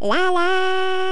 La la.